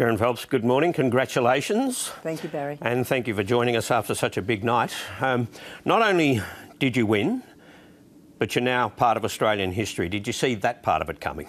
Kerryn Phelps, good morning. Congratulations. Thank you, Barry. And thank you for joining us after such a big night. Um, not only did you win, but you're now part of Australian history. Did you see that part of it coming?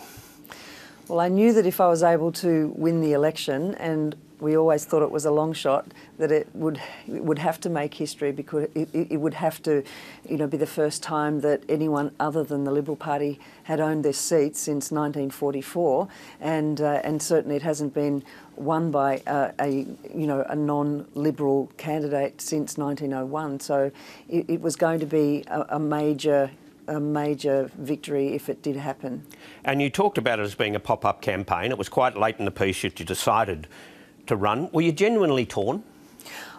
Well, I knew that if I was able to win the election, and we always thought it was a long shot, that it would it would have to make history because it, it, would have to, you know, be the first time that anyone other than the Liberal Party had owned this seat since 1944, and uh, and certainly it hasn't been won by uh, a you know a non-Liberal candidate since 1901. So it, it was going to be a, a major a major victory if it did happen. And you talked about it as being a pop-up campaign. It was quite late in the piece that you decided to run. Were you genuinely torn?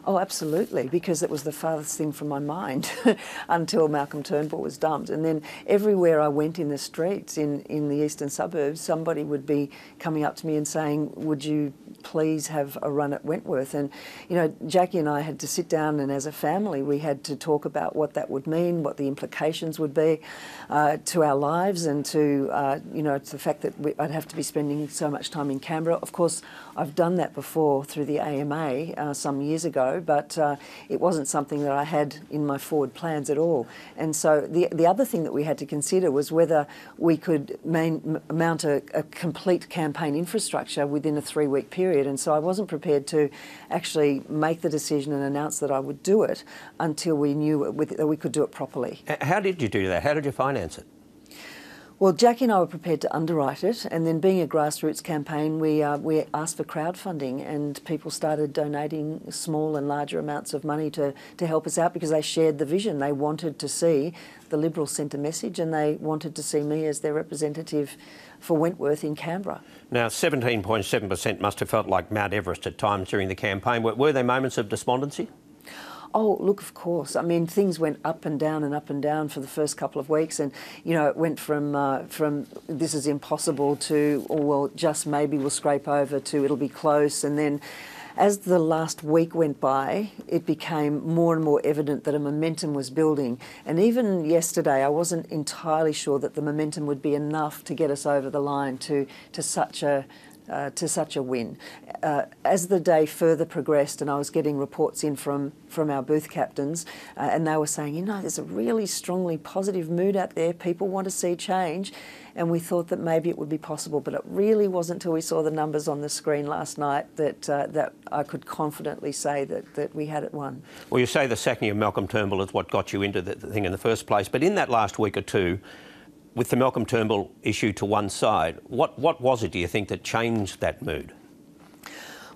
Oh, absolutely, because it was the farthest thing from my mind until Malcolm Turnbull was dumped. And then everywhere I went in the streets in, in the eastern suburbs, somebody would be coming up to me and saying, Would you please have a run at Wentworth? And, you know, Jackie and I had to sit down and as a family, we had to talk about what that would mean, what the implications would be uh, to our lives and to, uh, you know, to the fact that we, I'd have to be spending so much time in Canberra. Of course, I've done that before through the AMA uh, some years ago but uh, it wasn't something that I had in my forward plans at all. And so the, the other thing that we had to consider was whether we could main, mount a, a complete campaign infrastructure within a three week period. And so I wasn't prepared to actually make the decision and announce that I would do it until we knew that we could do it properly. How did you do that? How did you finance it? Well, Jackie and I were prepared to underwrite it, and then being a grassroots campaign, we uh, we asked for crowdfunding, and people started donating small and larger amounts of money to to help us out because they shared the vision. They wanted to see the Liberals sent a message, and they wanted to see me as their representative for Wentworth in Canberra. Now, 17.7% must have felt like Mount Everest at times during the campaign. Were, were there moments of despondency? Oh, look, of course. I mean, things went up and down and up and down for the first couple of weeks, and you know, it went from uh, from this is impossible to oh well, just maybe we'll scrape over to it'll be close, and then. As the last week went by, it became more and more evident that a momentum was building. And even yesterday, I wasn't entirely sure that the momentum would be enough to get us over the line to, to such a, uh, to such a win. Uh, as the day further progressed, and I was getting reports in from, from our booth captains, uh, and they were saying, you know, there's a really strongly positive mood out there. People want to see change. And we thought that maybe it would be possible, but it really wasn't until we saw the numbers on the screen last night that, uh, that I could confidently say that, that we had it won. Well, you say the sacking of Malcolm Turnbull is what got you into the thing in the first place, but in that last week or two, with the Malcolm Turnbull issue to one side, what, what was it, do you think, that changed that mood?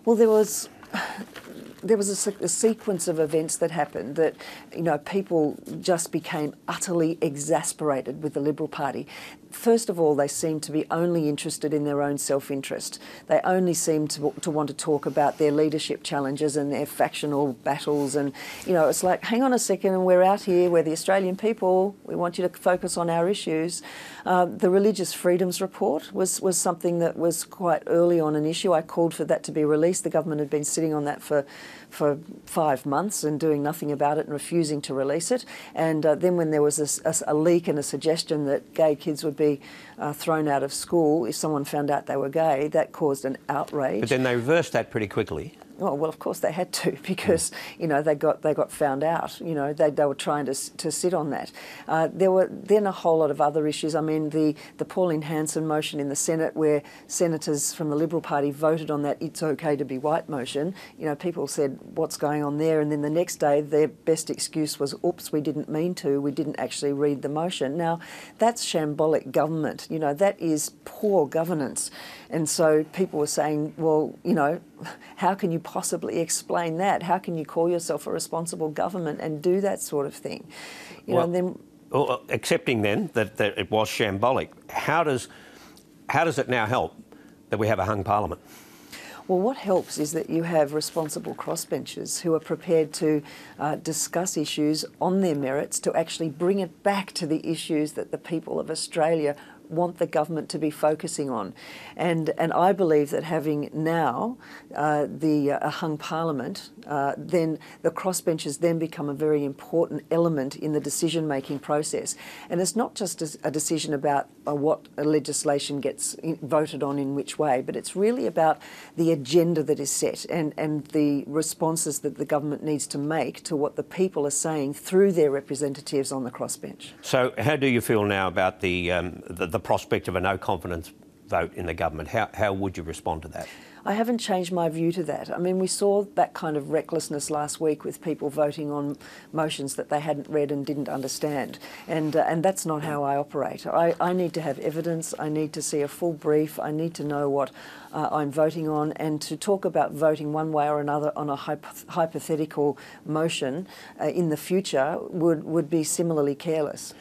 Well, there was there was a, a, sequence of events that happened that, you know, people just became utterly exasperated with the Liberal Party. First of all, they seem to be only interested in their own self interest. They only seem to, to want to talk about their leadership challenges and their factional battles. And, you know, it's like, hang on a second, we're out here, we're the Australian people, we want you to focus on our issues. Uh, the Religious Freedoms Report was, was something that was quite early on an issue. I called for that to be released. The government had been sitting on that for, for five months and doing nothing about it and refusing to release it. And uh, then when there was a, a, a leak and a suggestion that gay kids would be uh, thrown out of school if someone found out they were gay. That caused an outrage. But then they reversed that pretty quickly. Oh, well, of course they had to because you know they got they got found out. You know they, they were trying to, to sit on that. Uh, there were then a whole lot of other issues. I mean the the Pauline Hanson motion in the Senate where senators from the Liberal Party voted on that "it's okay to be white" motion. You know people said what's going on there, and then the next day their best excuse was "oops, we didn't mean to. We didn't actually read the motion." Now that's shambolic government. You know that is poor governance, and so people were saying, well, you know how can you possibly explain that? How can you call yourself a responsible government and do that sort of thing? You well, know, then well, uh, accepting then that, that it was shambolic, how does how does it now help that we have a hung parliament? Well, what helps is that you have responsible crossbenchers who are prepared to uh, discuss issues on their merits to actually bring it back to the issues that the people of Australia want the government to be focusing on. And, and I believe that having now uh, the uh, hung parliament, uh, then the crossbenchers then become a very important element in the decision making process. And it's not just a, a decision about uh, what legislation gets in, voted on in which way, but it's really about the agenda that is set and, and the responses that the government needs to make to what the people are saying through their representatives on the crossbench. So, how do you feel now about the, um, the, the prospect of a no confidence vote in the government? How, how would you respond to that? I haven't changed my view to that. I mean, we saw that kind of recklessness last week with people voting on motions that they hadn't read and didn't understand, and uh, and that's not how I operate. I, I need to have evidence. I need to see a full brief. I need to know what uh, I'm voting on, and to talk about voting one way or another on a hypo- hypothetical motion uh, in the future would would be similarly careless.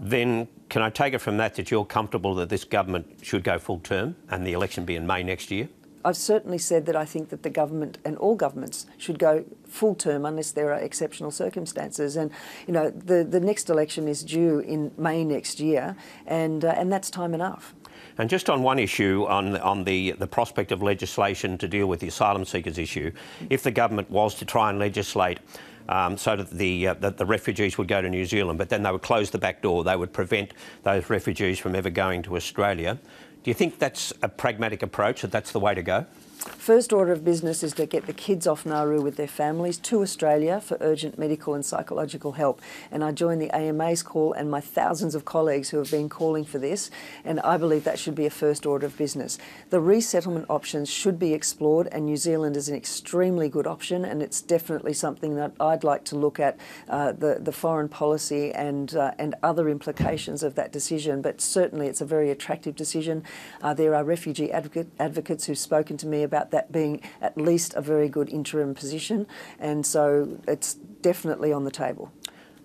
Then can I take it from that that you're comfortable that this government should go full term and the election be in May next year? I've certainly said that I think that the government and all governments should go full term unless there are exceptional circumstances. And you know, the the next election is due in May next year, and uh, and that's time enough. And just on one issue, on on the the prospect of legislation to deal with the asylum seekers issue, if the government was to try and legislate. Um, so that the, uh, that the refugees would go to New Zealand, but then they would close the back door. They would prevent those refugees from ever going to Australia. Do you think that's a pragmatic approach, that that's the way to go? First order of business is to get the kids off Nauru with their families to Australia for urgent medical and psychological help. And I join the AMA's call and my thousands of colleagues who have been calling for this. And I believe that should be a first order of business. The resettlement options should be explored, and New Zealand is an extremely good option. And it's definitely something that I'd like to look at uh, the, the foreign policy and, uh, and other implications of that decision. But certainly it's a very attractive decision. Uh, there are refugee advocate, advocates who've spoken to me about that being at least a very good interim position, and so it's definitely on the table.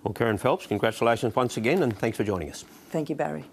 Well, Kerryn Phelps, congratulations once again, and thanks for joining us. Thank you, Barry.